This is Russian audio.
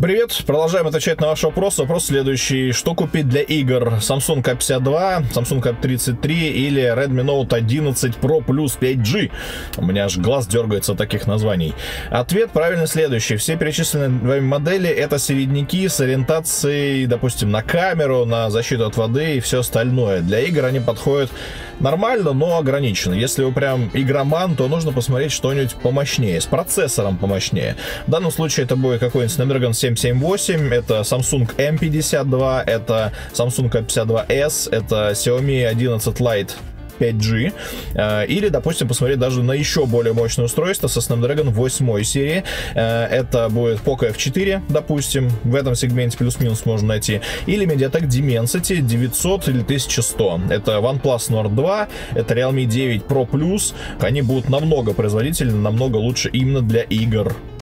Привет, продолжаем отвечать на ваш вопрос. Вопрос следующий. Что купить для игр? Samsung A52, Samsung A33 или Redmi Note 11 Pro Plus 5G? У меня аж глаз дергается от таких названий. Ответ правильно следующий. Все перечисленные вами модели это середняки с ориентацией, допустим, на камеру, на защиту от воды и все остальное. Для игр они подходят нормально, но ограниченно. Если вы прям игроман, то нужно посмотреть что-нибудь помощнее, с процессором помощнее. В данном случае это будет какой-нибудь Snapdragon 778, это Samsung M52, это Samsung A52s, это Xiaomi 11 Lite 5G. Э, или, допустим, посмотреть даже на еще более мощное устройство со Snapdragon 8 серии. Э, это будет Poco F4, допустим. В этом сегменте плюс-минус можно найти. Или MediaTek Dimensity 900 или 1100. Это OnePlus Nord 2, это Realme 9 Pro Plus. Они будут намного производительнее, намного лучше именно для игр.